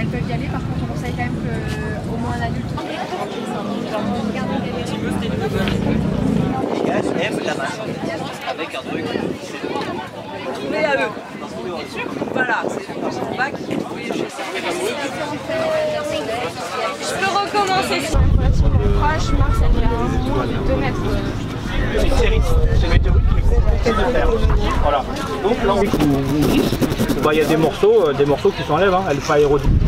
elles peuvent y aller. Par contre, on conseille quand même qu'au moins un adulte. aime la main avec un truc. Trouver à eux. Voilà, c'est son bac. Je peux recommencer. Proche, Mars, elle est à moins de 2 mètres. C'est une série, c'est une météorite qui est de faire. Voilà. Donc là, on- bah, il y a des morceaux, euh, des morceaux qui s'enlèvent, hein. elle n'est pas aérodynamique.